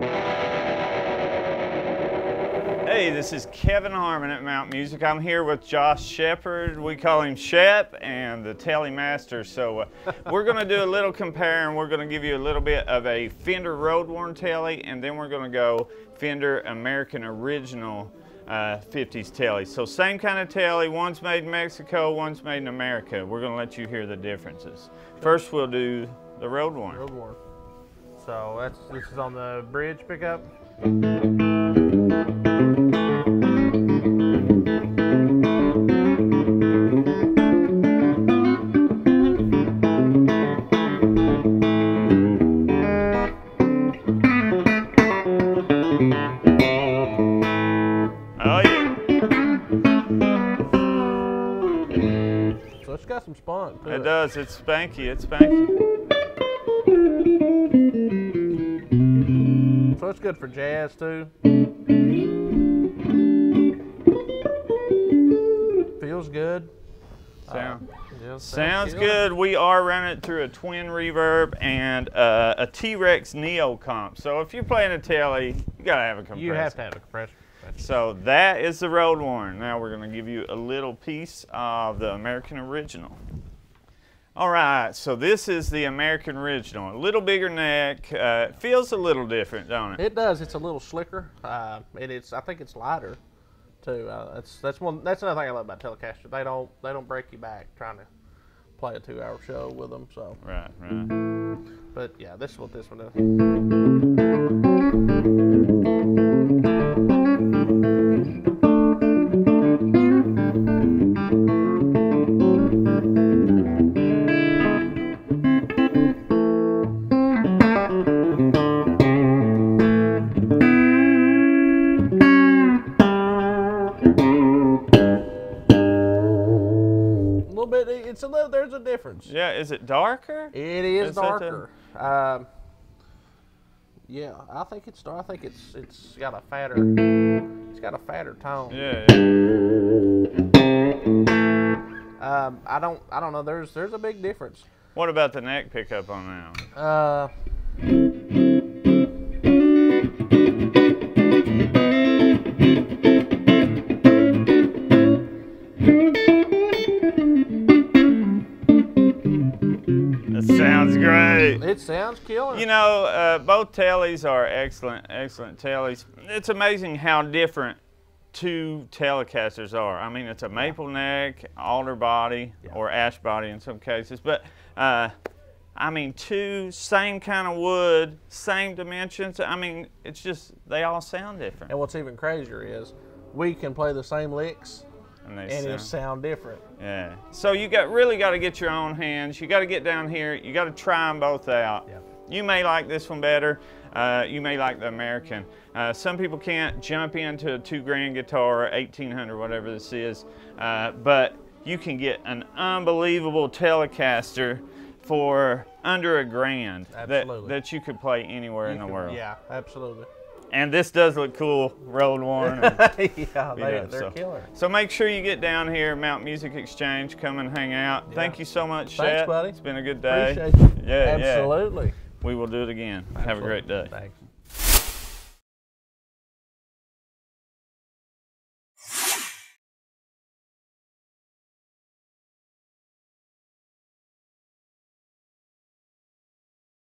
Hey, this is Kevin Harmon at Mountain Music. I'm here with Josh Shepard. We call him Shep and the Telly Master. So uh, we're going to do a little compare and we're going to give you a little bit of a Fender Road Worn Telly and then we're going to go Fender American Original uh, 50s Telly. So same kind of Telly, one's made in Mexico, one's made in America. We're going to let you hear the differences. First we'll do the Road Worn. Road Worn. So that's this is on the bridge pickup. Oh yeah. So it's got some spunk It it. does. It's spanky. It's spanky. So it's good for jazz too. Feels good. Sound. Yeah, Sounds killer. good. We are running it through a twin reverb and uh, a T-Rex Neo comp. So if you're playing a telly, you gotta have a compressor. You have to have a compressor. So that is the Road Worn. Now we're gonna give you a little piece of the American Original. All right, so this is the American Original. A little bigger neck. Uh, feels a little different, don't it? It does. It's a little slicker, uh, and it's. I think it's lighter, too. Uh, that's that's one. That's another thing I love about Telecaster. They don't they don't break you back trying to play a two-hour show with them. So, Right, right. but yeah, this is what this one does. It's a little. There's a difference. Yeah, is it darker? It is Is the- darker. Um, yeah, I think it's. I think it's. It's got a fatter. It's got a fatter tone. Yeah, yeah. Um, I don't. I don't know. There's. There's a big difference. What about the neck pickup on that one? Uh, That sounds great. it sounds killer. You know, uh, both tellies are excellent, excellent tellies. It's amazing how different two Telecasters are. I mean, it's a maple neck, alder body, Yeah. or ash body in some cases, but uh, I mean, two same kind of wood, same dimensions. I mean, it's just they all sound different. and what's even crazier is, we can play the same licks And they and it'll sound, sound different. yeah. So you got really got to get your own hands. You got to get down here. You got to try them both out. Yeah. You may like this one better. Uh, you may like the American. Uh, some people can't jump into a two grand guitar, 1800, whatever this is, uh, but you can get an unbelievable Telecaster for under a grand that, Absolutely. that you could play anywhere in the world. Yeah, absolutely. And this does look cool, road worn. and- yeah, they, know, they're so. killer. So make sure you get down here, Mountain Music Exchange, come and hang out. Thank you so much, Thanks, Chet. buddy. It's been a good day. Appreciate you. Yeah, yeah. Absolutely. We will do it again. Have a great day. Thanks.